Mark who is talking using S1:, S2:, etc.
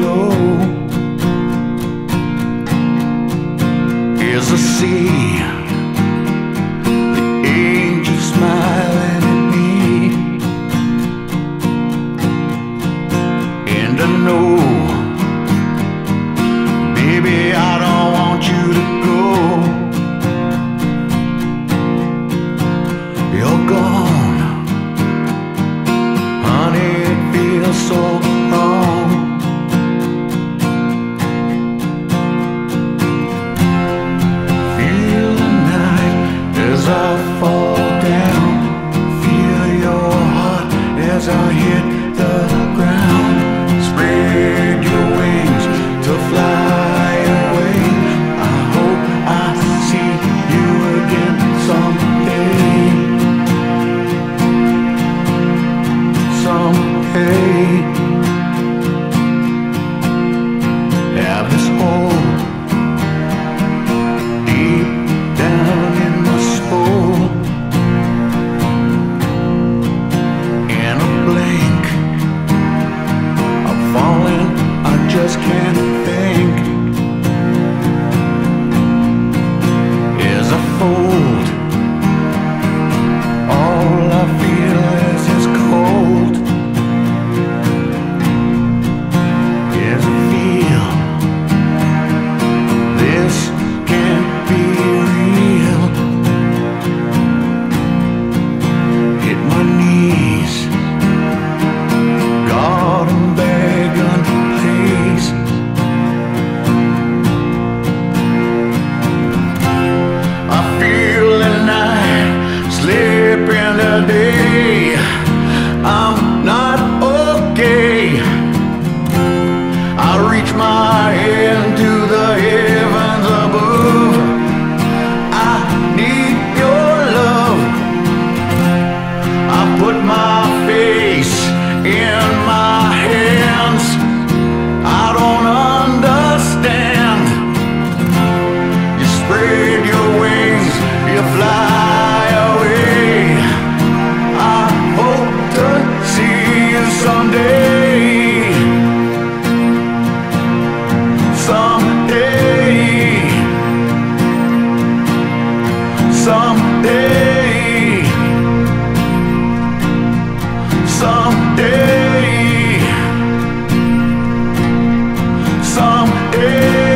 S1: below is a sea. The angel smiling at me, and I know, baby, I don't. just can't think. Is a fold. day I'm not okay. I reach my head. someday. Someday.